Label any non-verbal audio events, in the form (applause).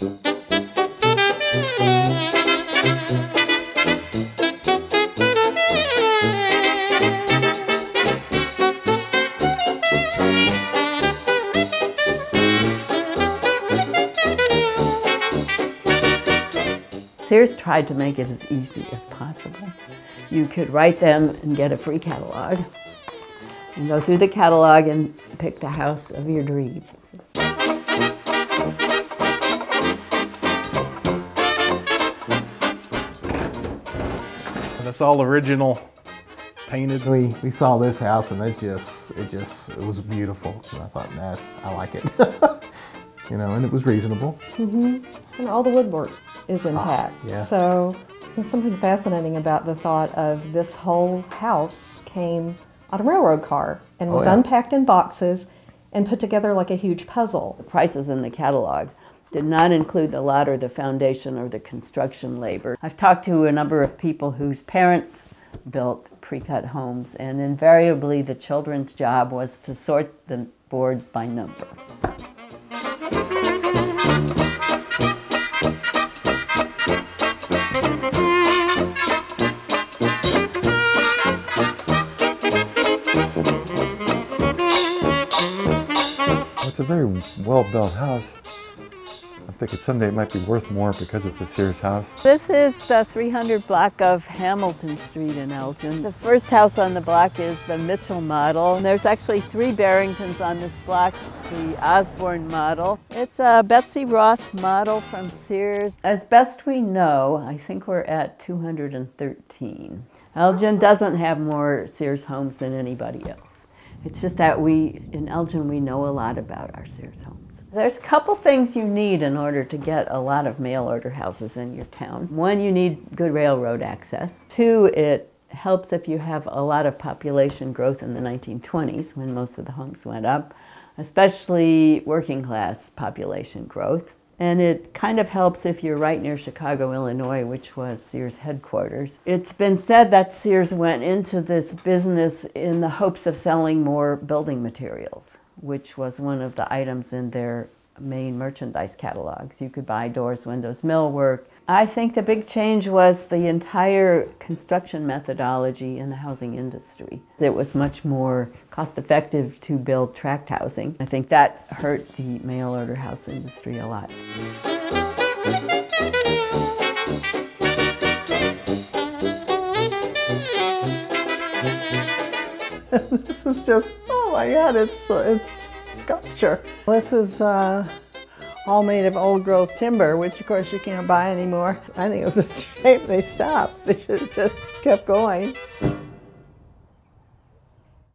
Sears tried to make it as easy as possible. You could write them and get a free catalog and go through the catalog and pick the house of your dreams. That's all original painted. We, we saw this house and it just, it just, it was beautiful. And I thought, nah, I like it. (laughs) you know, and it was reasonable. Mm-hmm. And all the woodwork is ah, intact. yeah. So there's something fascinating about the thought of this whole house came on a railroad car and oh, was yeah. unpacked in boxes and put together like a huge puzzle. The prices in the catalog did not include the ladder, the foundation, or the construction labor. I've talked to a number of people whose parents built pre-cut homes, and invariably the children's job was to sort the boards by number. It's a very well-built house. Thinking someday it might be worth more because it's a Sears house. This is the 300 block of Hamilton Street in Elgin. The first house on the block is the Mitchell model. And there's actually three Barringtons on this block. The Osborn model. It's a Betsy Ross model from Sears. As best we know, I think we're at 213. Elgin doesn't have more Sears homes than anybody else. It's just that we, in Elgin, we know a lot about our Sears homes. There's a couple things you need in order to get a lot of mail order houses in your town. One, you need good railroad access. Two, it helps if you have a lot of population growth in the 1920s when most of the homes went up, especially working class population growth. And it kind of helps if you're right near Chicago, Illinois, which was Sears headquarters. It's been said that Sears went into this business in the hopes of selling more building materials, which was one of the items in their main merchandise catalogs. You could buy doors, windows, millwork. I think the big change was the entire construction methodology in the housing industry. It was much more cost effective to build tract housing. I think that hurt the mail order house industry a lot. (laughs) This is just, oh my God, it's, it's sculpture. This is uh, all made of old growth timber, which of course you can't buy anymore. I think it was (laughs) a shame they stopped. They should have just kept going.